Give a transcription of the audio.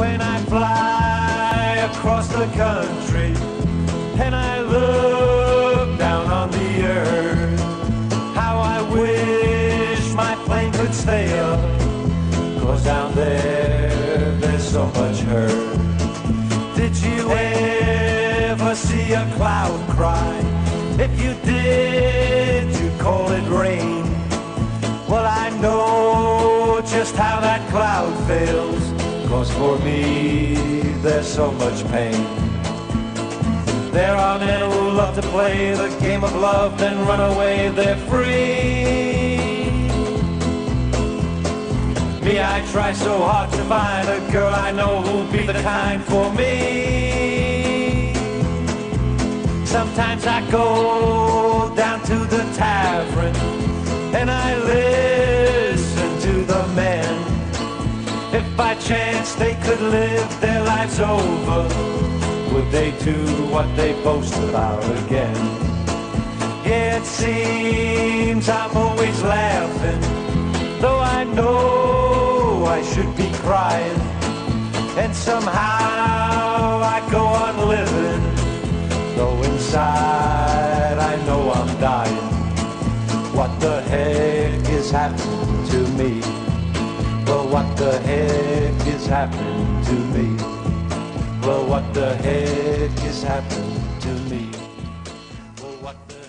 Then I fly across the country and I look down on the earth. How I wish my plane could stay up, cause down there there's so much hurt. Did you ever see a cloud cry? If you did, you call it rain. Well, I know just how that cloud feels. Cause for me, there's so much pain. There are men who love to play the game of love, then run away, they're free. Me, I try so hard to find a girl I know who'll be the kind for me. Sometimes I go down to the tavern and I listen If by chance they could live their lives over, would they do what they boast about again? It seems I'm always laughing, though I know I should be crying. And somehow I go on living, though inside I know I'm dying. What the heck is happening to me? Well, what the heck is happening to me? Well, what the heck is happening to me? Well, what the